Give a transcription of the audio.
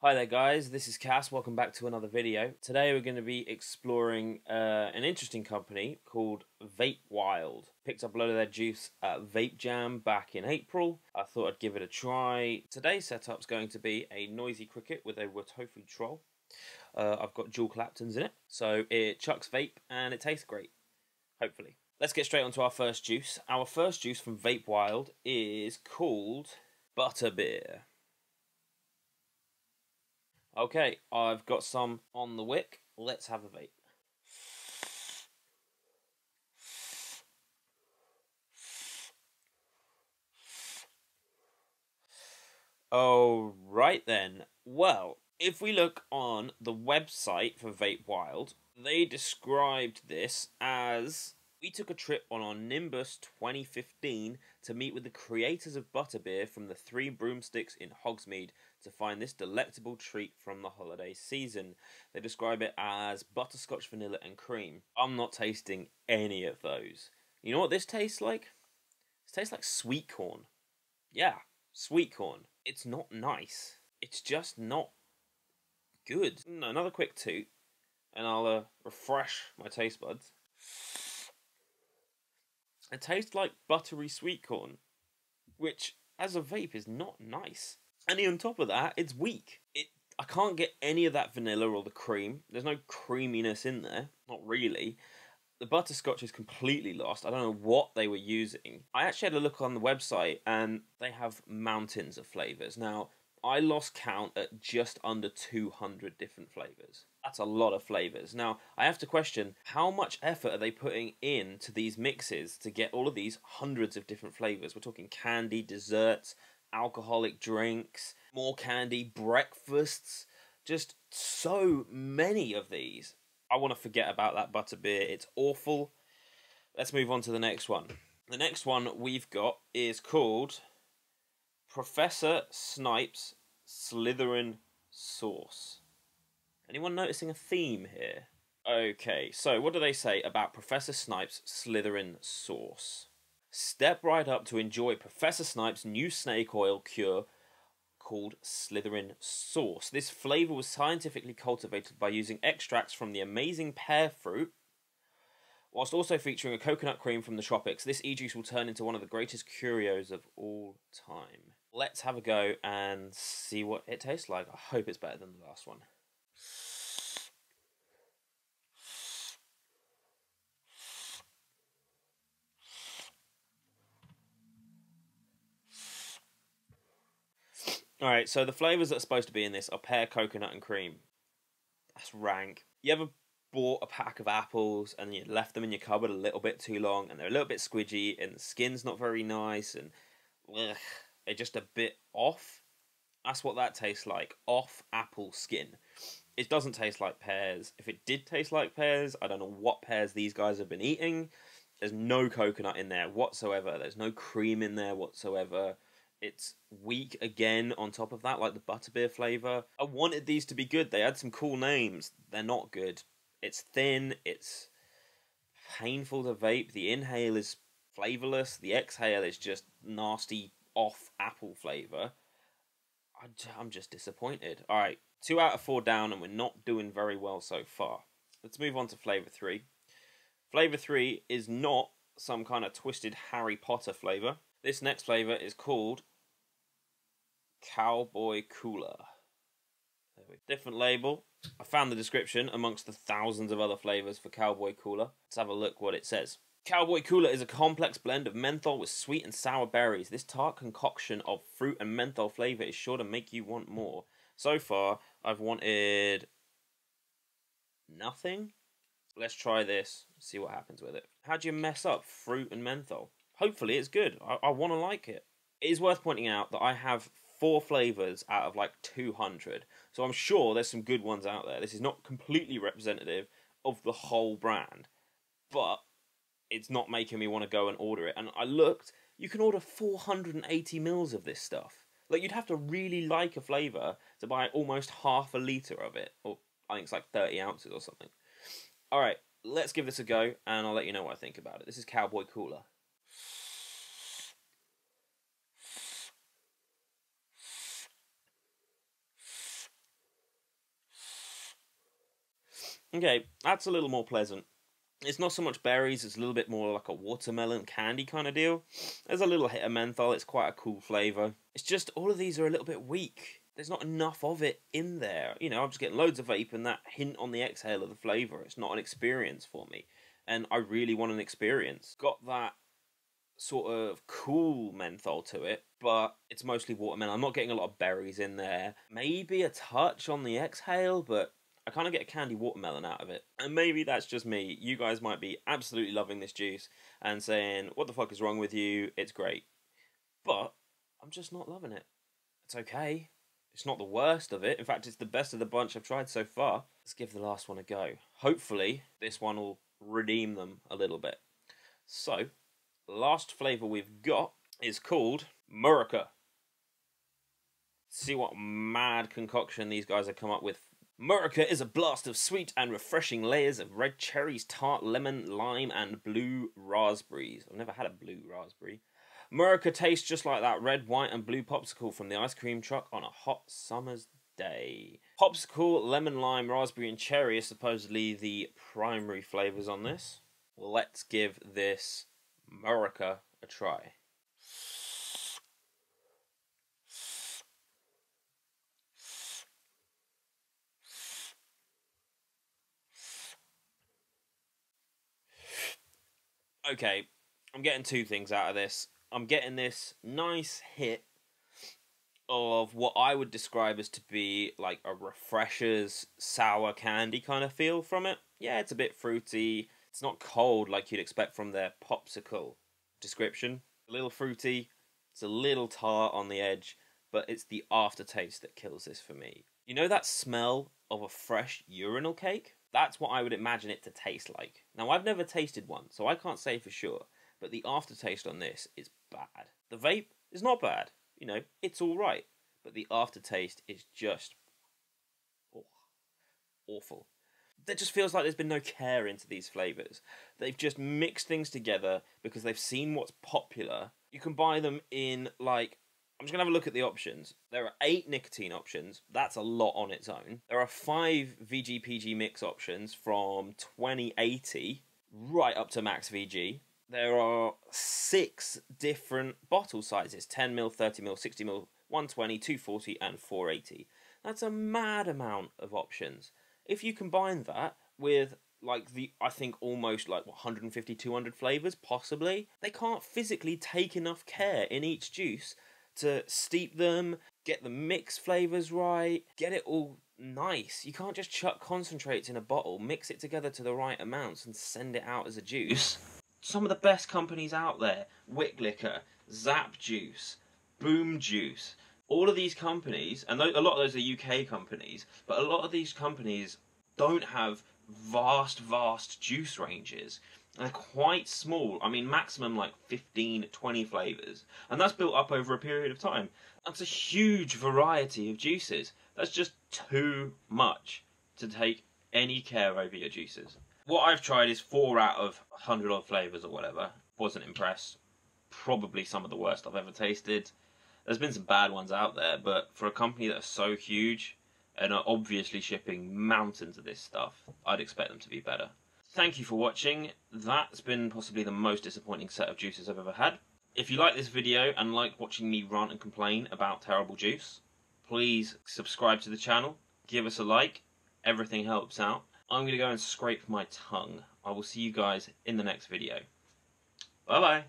Hi there guys, this is Cas, welcome back to another video. Today we're going to be exploring uh, an interesting company called Vape Wild. Picked up a load of their juice at Vape Jam back in April. I thought I'd give it a try. Today's setup's going to be a noisy cricket with a Wotofo troll. Uh, I've got dual Claptons in it, so it chucks vape and it tastes great, hopefully. Let's get straight onto our first juice. Our first juice from Vape Wild is called Butterbeer. Okay, I've got some on the wick. Let's have a vape. Oh, right then. Well, if we look on the website for Vape Wild, they described this as we took a trip on our Nimbus 2015 to meet with the creators of Butterbeer from the Three Broomsticks in Hogsmeade to find this delectable treat from the holiday season. They describe it as butterscotch, vanilla, and cream. I'm not tasting any of those. You know what this tastes like? It tastes like sweet corn. Yeah, sweet corn. It's not nice. It's just not good. Another quick toot, and I'll uh, refresh my taste buds. It tastes like buttery sweet corn, which as a vape is not nice. And on top of that, it's weak. It I can't get any of that vanilla or the cream. There's no creaminess in there, not really. The butterscotch is completely lost. I don't know what they were using. I actually had a look on the website and they have mountains of flavors. Now, I lost count at just under 200 different flavors. That's a lot of flavors. Now, I have to question how much effort are they putting into these mixes to get all of these hundreds of different flavors? We're talking candy, desserts, alcoholic drinks, more candy, breakfasts, just so many of these. I want to forget about that butterbeer. It's awful. Let's move on to the next one. The next one we've got is called Professor Snipes Slytherin Sauce. Anyone noticing a theme here? Okay, so what do they say about Professor Snipes Slytherin Sauce? Step right up to enjoy Professor Snipes' new snake oil cure called Slytherin Sauce. This flavour was scientifically cultivated by using extracts from the amazing pear fruit, whilst also featuring a coconut cream from the tropics. This e-juice will turn into one of the greatest curios of all time. Let's have a go and see what it tastes like. I hope it's better than the last one. All right, so the flavors that are supposed to be in this are pear, coconut, and cream. That's rank. You ever bought a pack of apples and you left them in your cupboard a little bit too long and they're a little bit squidgy and the skin's not very nice and ugh, they're just a bit off? That's what that tastes like. Off apple skin. It doesn't taste like pears. If it did taste like pears, I don't know what pears these guys have been eating. There's no coconut in there whatsoever. There's no cream in there whatsoever. It's weak again on top of that, like the butterbeer flavour. I wanted these to be good. They had some cool names. They're not good. It's thin, it's painful to vape. The inhale is flavourless. The exhale is just nasty off apple flavour. I'm just disappointed. Alright, two out of four down, and we're not doing very well so far. Let's move on to flavour three. Flavour three is not some kind of twisted Harry Potter flavour. This next flavour is called Cowboy Cooler. Different label. I found the description amongst the thousands of other flavours for Cowboy Cooler. Let's have a look what it says. Cowboy Cooler is a complex blend of menthol with sweet and sour berries. This tart concoction of fruit and menthol flavour is sure to make you want more. So far, I've wanted nothing. Let's try this, see what happens with it. How do you mess up fruit and menthol? Hopefully it's good. I, I want to like it. It is worth pointing out that I have four flavors out of like 200. So I'm sure there's some good ones out there. This is not completely representative of the whole brand, but it's not making me want to go and order it. And I looked, you can order 480 mils of this stuff. Like you'd have to really like a flavour to buy almost half a litre of it. Or I think it's like 30 ounces or something. Alright, let's give this a go and I'll let you know what I think about it. This is Cowboy Cooler. Okay, that's a little more pleasant. It's not so much berries, it's a little bit more like a watermelon candy kind of deal. There's a little hit of menthol, it's quite a cool flavour. It's just all of these are a little bit weak. There's not enough of it in there. You know, I'm just getting loads of vape and that hint on the exhale of the flavour. It's not an experience for me. And I really want an experience. Got that sort of cool menthol to it, but it's mostly watermelon. I'm not getting a lot of berries in there. Maybe a touch on the exhale, but I kind of get a candy watermelon out of it. And maybe that's just me. You guys might be absolutely loving this juice and saying, what the fuck is wrong with you? It's great. But I'm just not loving it. It's okay. It's not the worst of it. In fact, it's the best of the bunch I've tried so far. Let's give the last one a go. Hopefully, this one will redeem them a little bit. So, last flavour we've got is called Murica. See what mad concoction these guys have come up with Murica is a blast of sweet and refreshing layers of red cherries, tart lemon, lime, and blue raspberries. I've never had a blue raspberry. Murica tastes just like that red, white, and blue popsicle from the ice cream truck on a hot summer's day. Popsicle, lemon, lime, raspberry, and cherry are supposedly the primary flavours on this. Let's give this Murica a try. Okay, I'm getting two things out of this. I'm getting this nice hit of what I would describe as to be like a refreshers sour candy kind of feel from it. Yeah, it's a bit fruity. It's not cold like you'd expect from their popsicle description. A little fruity. It's a little tart on the edge, but it's the aftertaste that kills this for me. You know that smell of a fresh urinal cake? That's what I would imagine it to taste like. Now, I've never tasted one, so I can't say for sure, but the aftertaste on this is bad. The vape is not bad. You know, it's alright, but the aftertaste is just oh, awful. It just feels like there's been no care into these flavours. They've just mixed things together because they've seen what's popular. You can buy them in like I'm just going to have a look at the options. There are eight nicotine options. That's a lot on its own. There are five VGPG mix options from 2080 right up to max VG. There are six different bottle sizes 10ml, 30ml, 60ml, 120, 240, and 480. That's a mad amount of options. If you combine that with like the I think almost like 150 200 flavors possibly they can't physically take enough care in each juice to steep them, get the mix flavors right, get it all nice. You can't just chuck concentrates in a bottle, mix it together to the right amounts, and send it out as a juice. Some of the best companies out there Wick Liquor, Zap Juice, Boom Juice. All of these companies, and a lot of those are UK companies, but a lot of these companies don't have vast, vast juice ranges. They're quite small. I mean, maximum like 15, 20 flavours. And that's built up over a period of time. That's a huge variety of juices. That's just too much to take any care over your juices. What I've tried is four out of 100 odd flavours or whatever. Wasn't impressed. Probably some of the worst I've ever tasted. There's been some bad ones out there, but for a company that are so huge and are obviously shipping mountains of this stuff, I'd expect them to be better. Thank you for watching. That's been possibly the most disappointing set of juices I've ever had. If you like this video and like watching me rant and complain about terrible juice, please subscribe to the channel, give us a like, everything helps out. I'm going to go and scrape my tongue. I will see you guys in the next video. Bye bye.